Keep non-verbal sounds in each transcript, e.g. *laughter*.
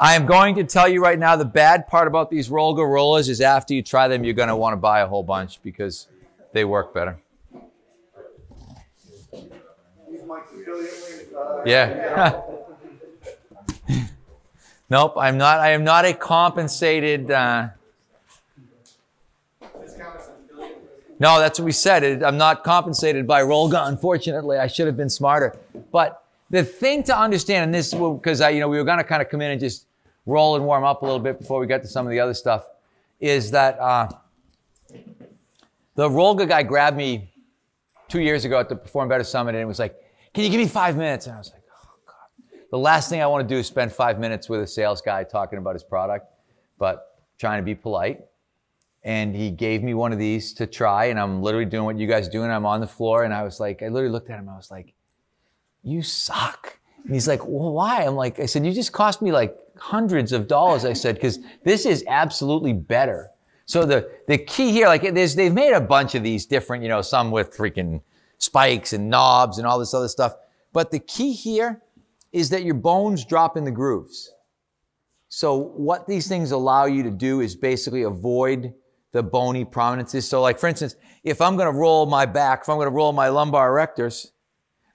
I am going to tell you right now the bad part about these Rollga rollers is after you try them, you're going to want to buy a whole bunch because they work better. Yeah. *laughs* nope, I'm not. I am not a compensated. Uh, no, that's what we said. I'm not compensated by Rollga. Unfortunately, I should have been smarter. But the thing to understand, and this because I, you know, we were going to kind of come in and just roll and warm up a little bit before we get to some of the other stuff, is that uh, the Rollga guy grabbed me two years ago at the Perform Better Summit and was like, "Can you give me five minutes?" And I was like, "Oh God!" The last thing I want to do is spend five minutes with a sales guy talking about his product, but trying to be polite. And he gave me one of these to try, and I'm literally doing what you guys do, and I'm on the floor, and I was like, I literally looked at him, I was like you suck. And he's like, well, why? I'm like, I said, you just cost me like hundreds of dollars. I said, because this is absolutely better. So the, the key here, like there's, they've made a bunch of these different, you know, some with freaking spikes and knobs and all this other stuff. But the key here is that your bones drop in the grooves. So what these things allow you to do is basically avoid the bony prominences. So like for instance, if I'm going to roll my back, if I'm going to roll my lumbar erectors,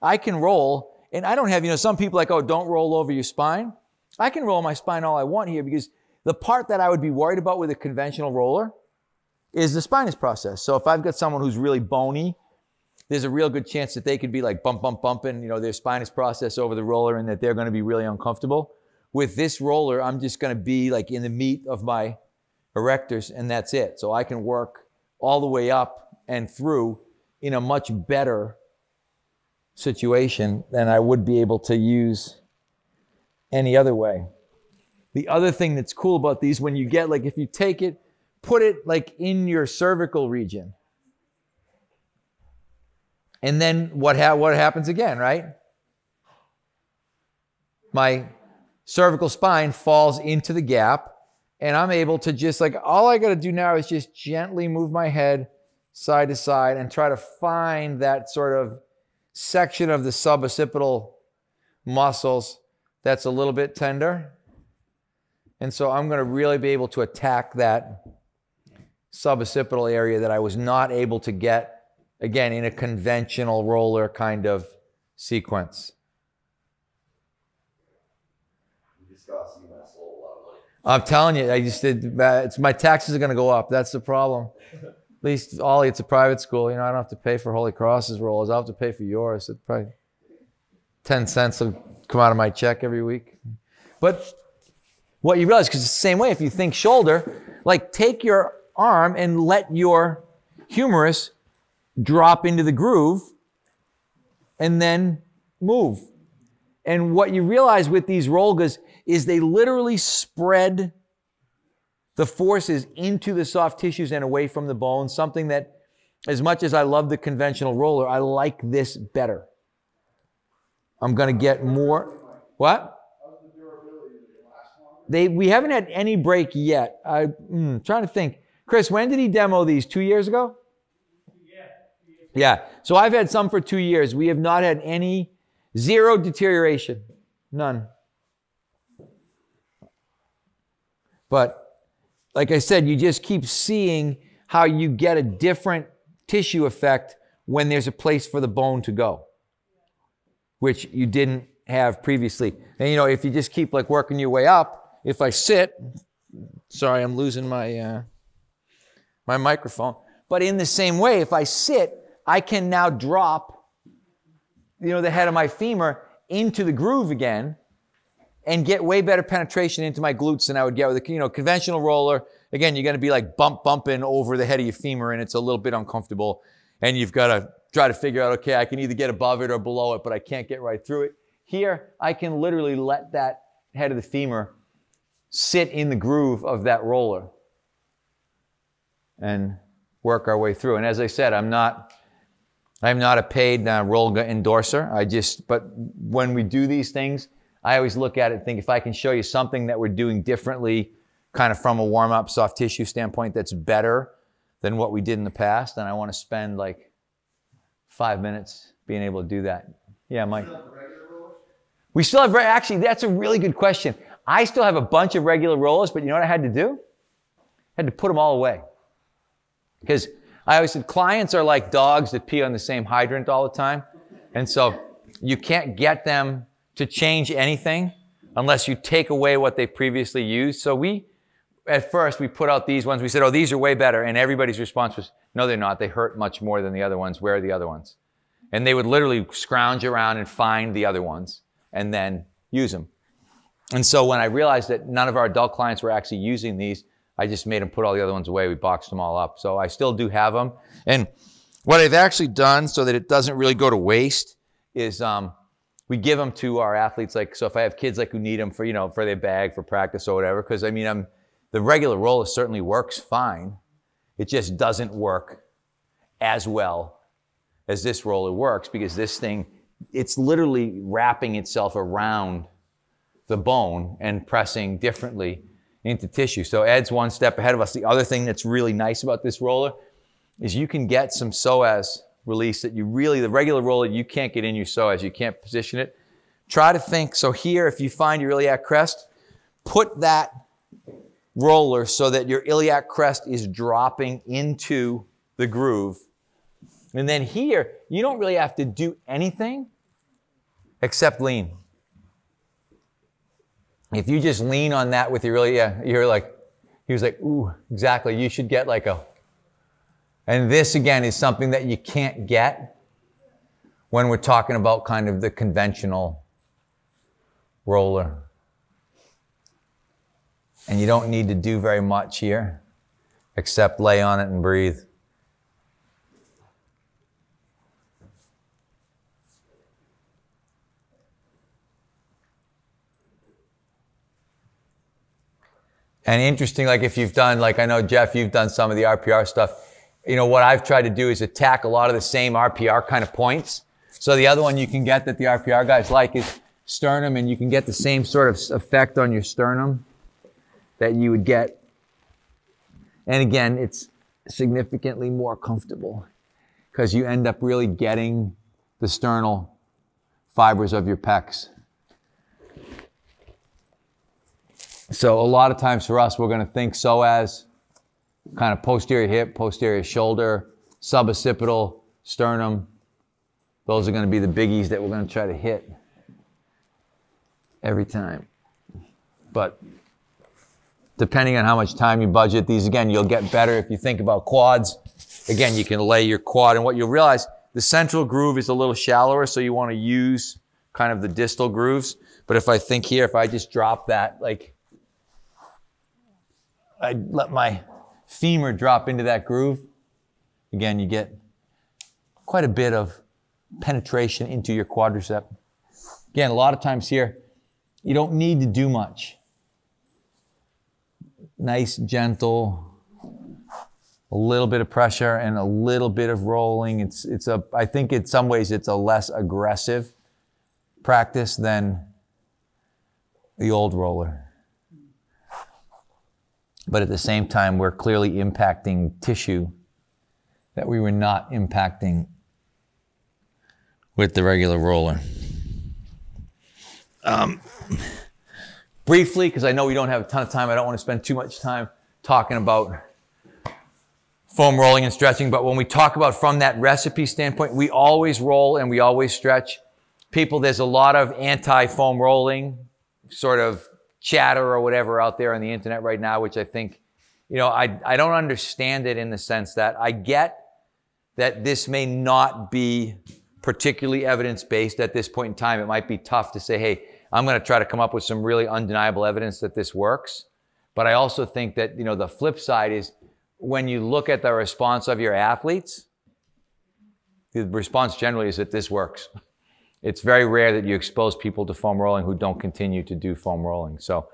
I can roll, and I don't have, you know, some people like, oh, don't roll over your spine. I can roll my spine all I want here because the part that I would be worried about with a conventional roller is the spinous process. So if I've got someone who's really bony, there's a real good chance that they could be like bump, bump, bumping, you know, their spinous process over the roller and that they're going to be really uncomfortable. With this roller, I'm just going to be like in the meat of my erectors and that's it. So I can work all the way up and through in a much better situation than I would be able to use any other way. The other thing that's cool about these, when you get, like, if you take it, put it like in your cervical region. And then what, ha- what happens again, right? My cervical spine falls into the gap, and I'm able to just, like, all I got to do now is just gently move my head side to side and try to find that sort of section of the suboccipital muscles that's a little bit tender. And so I'm going to really be able to attack that suboccipital area that I was not able to get, again, in a conventional roller kind of sequence. I'm telling you, I just did. It's my taxes are going to go up. That's the problem. *laughs* Least Ollie, it's a private school. You know, I don't have to pay for Holy Cross's rollers. I'll have to pay for yours. It's probably 10 cents will come out of my check every week. But what you realize, because it's the same way, if you think shoulder, like take your arm and let your humerus drop into the groove and then move. And what you realize with these Rollgas is they literally spread the forces into the soft tissues and away from the bone, something that, as much as I love the conventional roller, I like this better. I'm going to get more. What? They, we haven't had any break yet. I'm mm, trying to think. Chris, when did he demo these? Two years ago? Yeah. So I've had some for two years. We have not had any, zero deterioration. None. But like I said, you just keep seeing how you get a different tissue effect when there's a place for the bone to go, which you didn't have previously. And you know, if you just keep like working your way up, if I sit, sorry, I'm losing my uh, my microphone. But in the same way, if I sit, I can now drop, you know, the head of my femur into the groove again and get way better penetration into my glutes than I would get with a you know conventional roller. Again, you're going to be like bump bumping over the head of your femur, and it's a little bit uncomfortable. And you've got to try to figure out, okay, I can either get above it or below it, but I can't get right through it. Here, I can literally let that head of the femur sit in the groove of that roller and work our way through. And as I said, I'm not. I'm not a paid uh, endorser. I just, but when we do these things, I always look at it and think if I can show you something that we're doing differently, kind of from a warm up soft tissue standpoint, that's better than what we did in the past, then I want to spend like five minutes being able to do that. Yeah, Mike. We still have, actually, that's a really good question. I still have a bunch of regular rollers, but you know what I had to do? I had to put them all away. Because I always said clients are like dogs that pee on the same hydrant all the time. And so you can't get them to change anything unless you take away what they previously used. So we, at first, we put out these ones. We said, oh, these are way better. And everybody's response was, no, they're not. They hurt much more than the other ones. Where are the other ones? And they would literally scrounge around and find the other ones and then use them. And so when I realized that none of our adult clients were actually using these, I just made them put all the other ones away. We boxed them all up. So I still do have them. And what I've actually done so that it doesn't really go to waste is um, we give them to our athletes. Like, so if I have kids like who need them for, you know, for their bag, for practice or whatever, because I mean, I'm, the regular roller certainly works fine. It just doesn't work as well as this roller works because this thing, it's literally wrapping itself around the bone and pressing differently into tissue. So Ed's one step ahead of us. The other thing that's really nice about this roller is you can get some psoas release that you really, the regular roller, you can't get in your psoas. You can't position it. Try to think. So here, if you find your iliac crest, put that roller so that your iliac crest is dropping into the groove. And then here, you don't really have to do anything except lean. If you just lean on that with your iliac, you're like, he was like, ooh, exactly. You should get like a, and this again is something that you can't get when we're talking about kind of the conventional roller. And you don't need to do very much here except lay on it and breathe. And interesting, like if you've done, like I know Jeff, you've done some of the RPR stuff. You know, what I've tried to do is attack a lot of the same RPR kind of points. So the other one you can get that the RPR guys like is sternum, and you can get the same sort of effect on your sternum that you would get. And again, it's significantly more comfortable because you end up really getting the sternal fibers of your pecs. So a lot of times for us, we're going to think psoas, kind of posterior hip, posterior shoulder, suboccipital, sternum. Those are going to be the biggies that we're going to try to hit every time. But depending on how much time you budget these again you'll get better if you think about quads again you can lay your quad and what you'll realize the central groove is a little shallower so you want to use kind of the distal grooves but if i think here if i just drop that like i let my femur drop into that groove again you get quite a bit of penetration into your quadricep again a lot of times here you don't need to do much nice, gentle, a little bit of pressure and a little bit of rolling. It's, it's a, I think in some ways it's a less aggressive practice than the old roller. But at the same time, we're clearly impacting tissue that we were not impacting with the regular roller. Um, briefly, because I know we don't have a ton of time, I don't want to spend too much time talking about foam rolling and stretching. But when we talk about from that recipe standpoint, we always roll and we always stretch. People, there's a lot of anti foam rolling sort of chatter or whatever out there on the internet right now, which I think, you know, I, I don't understand it in the sense that I get that this may not be particularly evidence based at this point in time. It might be tough to say, hey, I'm going to try to come up with some really undeniable evidence that this works. But I also think that, you know, the flip side is when you look at the response of your athletes, the response generally is that this works. *laughs* It's very rare that you expose people to foam rolling who don't continue to do foam rolling. So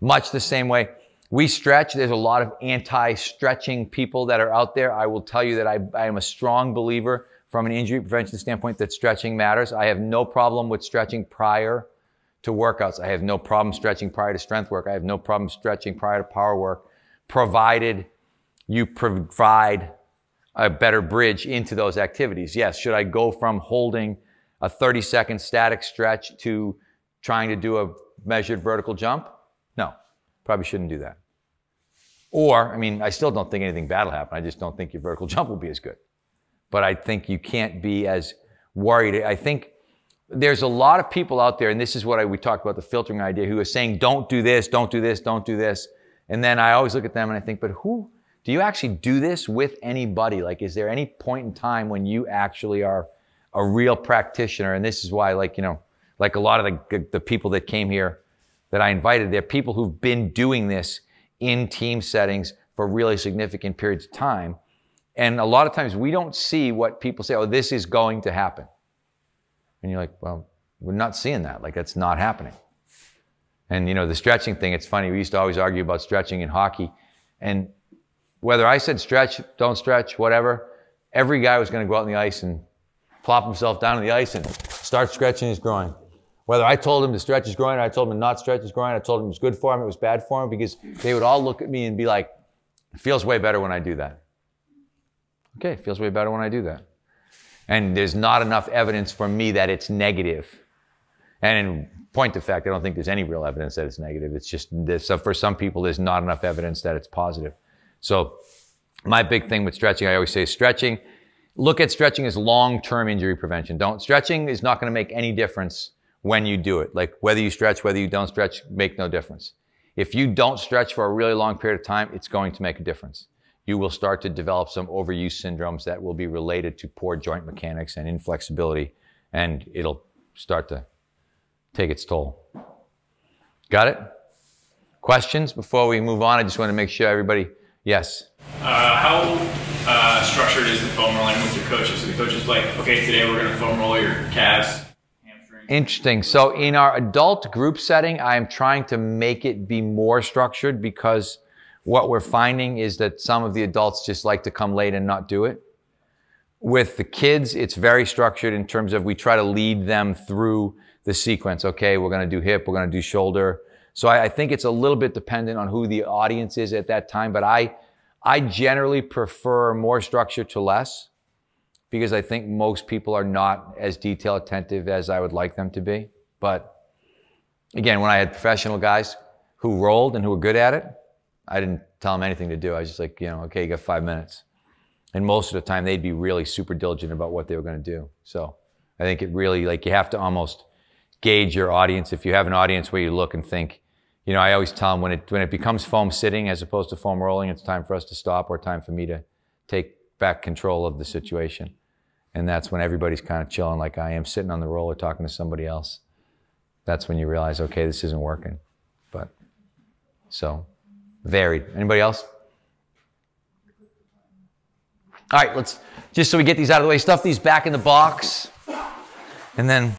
much the same way we stretch. There's a lot of anti-stretching people that are out there. I will tell you that I, I am a strong believer from an injury prevention standpoint that stretching matters. I have no problem with stretching prior to workouts. I have no problem stretching prior to strength work. I have no problem stretching prior to power work, provided you provide a better bridge into those activities. Yes, should I go from holding a 30 second static stretch to trying to do a measured vertical jump? No, probably shouldn't do that. Or, I mean, I still don't think anything bad will happen. I just don't think your vertical *laughs* jump will be as good. But I think you can't be as worried. I think there's a lot of people out there, and this is what I, we talked about the filtering idea, who are saying, don't do this, don't do this, don't do this. And then I always look at them and I think, but who, do you actually do this with anybody? Like, is there any point in time when you actually are a real practitioner? And this is why, like, you know, like a lot of the, the people that came here that I invited, they're people who've been doing this in team settings for really significant periods of time. And a lot of times we don't see what people say, oh, this is going to happen. And you're like, well, we're not seeing that. Like, that's not happening. And, you know, the stretching thing, it's funny. We used to always argue about stretching in hockey. And whether I said stretch, don't stretch, whatever, every guy was going to go out on the ice and plop himself down on the ice and start stretching his groin. Whether I told him to stretch his groin or I told him to not stretch his groin, I told him it was good for him, it was bad for him, because they would all look at me and be like, it feels way better when I do that. Okay, it feels way better when I do that. And there's not enough evidence for me that it's negative. And in point of fact, I don't think there's any real evidence that it's negative. It's just this, for some people, there's not enough evidence that it's positive. So my big thing with stretching, I always say stretching, look at stretching as long-term injury prevention. Don't, stretching is not going to make any difference when you do it. Like whether you stretch, whether you don't stretch, make no difference. If you don't stretch for a really long period of time, it's going to make a difference. You will start to develop some overuse syndromes that will be related to poor joint mechanics and inflexibility, and it'll start to take its toll. Got it? Questions before we move on? I just want to make sure everybody, yes. Uh, how uh, structured is the foam rolling with your coaches? So the coaches like, okay, today we're going to foam roll your calves Interesting. So in our adult group setting, I am trying to make it be more structured because what we're finding is that some of the adults just like to come late and not do it. With the kids, it's very structured in terms of we try to lead them through the sequence. Okay, we're going to do hip, we're going to do shoulder. So I, I think it's a little bit dependent on who the audience is at that time, but I, I generally prefer more structure to less because I think most people are not as detail attentive as I would like them to be. But again, when I had professional guys who rolled and who were good at it, I didn't tell them anything to do. I was just like, you know, okay, you got five minutes. And most of the time, they'd be really super diligent about what they were going to do. So I think it really, like, you have to almost gauge your audience. If you have an audience where you look and think, you know, I always tell them when it, when it becomes foam sitting as opposed to foam rolling, it's time for us to stop or time for me to take back control of the situation. And that's when everybody's kind of chilling like I am, sitting on the roller talking to somebody else. That's when you realize, okay, this isn't working. But so varied. Anybody else? All right, let's just so we get these out of the way, stuff these back in the box. And then